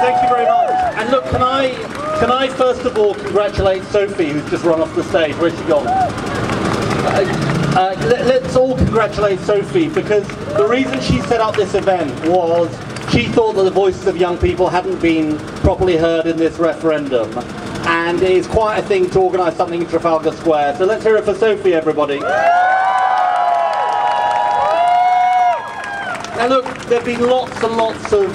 thank you very much. And look, can I, can I first of all congratulate Sophie, who's just run off the stage. Where's she gone? Uh, uh, let, us all congratulate Sophie because the reason she set up this event was she thought that the voices of young people hadn't been properly heard in this referendum. And it is quite a thing to organise something in Trafalgar Square. So let's hear it for Sophie, everybody. Now look, there have been lots and lots of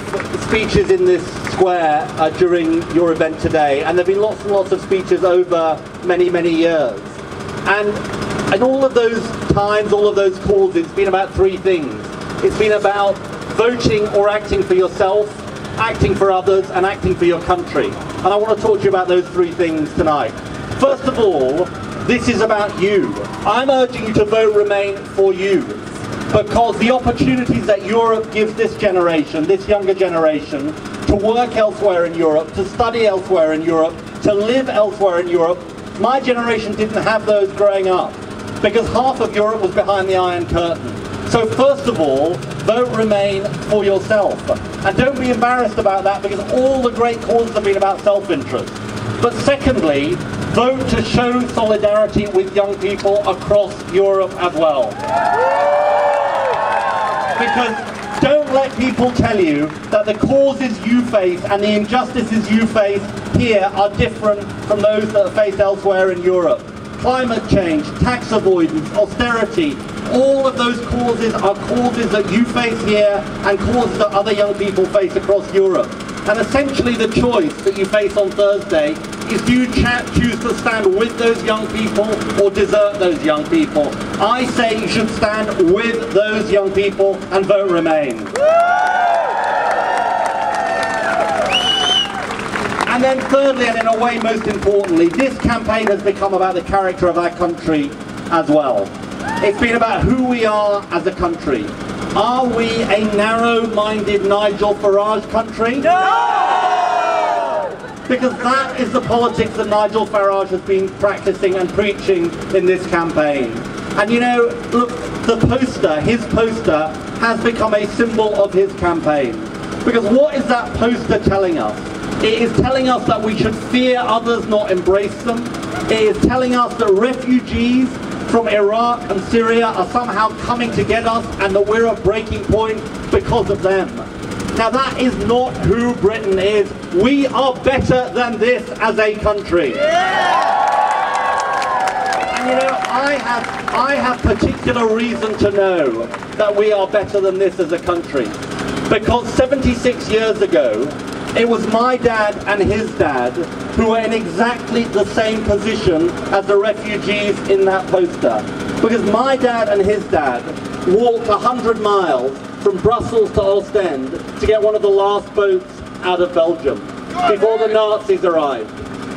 speeches in this square uh, during your event today, and there have been lots and lots of speeches over many, many years. And in all of those times, all of those calls, it's been about three things. It's been about voting or acting for yourself, acting for others, and acting for your country. And I want to talk to you about those three things tonight. First of all, this is about you. I'm urging you to vote Remain for you because the opportunities that Europe gives this generation, this younger generation, to work elsewhere in Europe, to study elsewhere in Europe, to live elsewhere in Europe, my generation didn't have those growing up because half of Europe was behind the Iron Curtain. So first of all, vote Remain for yourself. And don't be embarrassed about that because all the great causes have been about self-interest. But secondly, vote to show solidarity with young people across Europe as well because don't let people tell you that the causes you face and the injustices you face here are different from those that are faced elsewhere in Europe. Climate change, tax avoidance, austerity, all of those causes are causes that you face here and causes that other young people face across Europe. And essentially the choice that you face on Thursday do you choose to stand with those young people or desert those young people? I say you should stand with those young people and vote Remain. And then thirdly, and in a way most importantly, this campaign has become about the character of our country as well. It's been about who we are as a country. Are we a narrow-minded Nigel Farage country? No! Because that is the politics that Nigel Farage has been practicing and preaching in this campaign. And you know, look, the poster, his poster, has become a symbol of his campaign. Because what is that poster telling us? It is telling us that we should fear others, not embrace them. It is telling us that refugees from Iraq and Syria are somehow coming to get us and that we're a breaking point because of them. Now that is not who Britain is. We are better than this as a country. Yeah! And you know, I have, I have particular reason to know that we are better than this as a country. Because 76 years ago, it was my dad and his dad who were in exactly the same position as the refugees in that poster. Because my dad and his dad walked 100 miles from Brussels to Ostend to get one of the last boats out of Belgium before the Nazis arrived.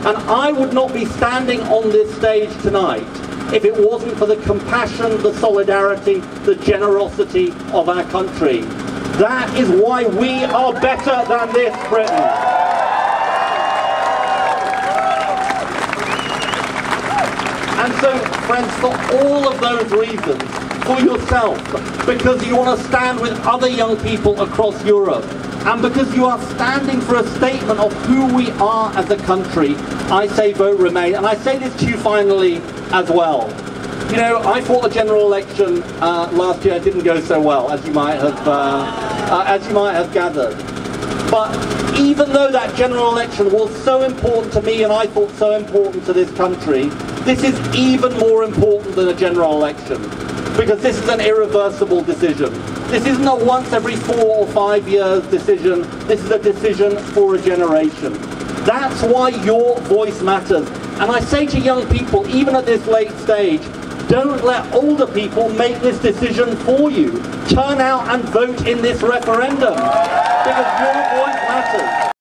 And I would not be standing on this stage tonight if it wasn't for the compassion, the solidarity, the generosity of our country. That is why we are better than this, Britain. And so, friends, for all of those reasons, for yourself, because you want to stand with other young people across Europe, and because you are standing for a statement of who we are as a country, I say vote Remain. And I say this to you finally as well. You know, I thought the general election uh, last year It didn't go so well, as you might have, uh, uh, as you might have gathered. But even though that general election was so important to me and I thought so important to this country, this is even more important than a general election because this is an irreversible decision. This isn't a once every four or five years decision. This is a decision for a generation. That's why your voice matters. And I say to young people, even at this late stage, don't let older people make this decision for you. Turn out and vote in this referendum. Because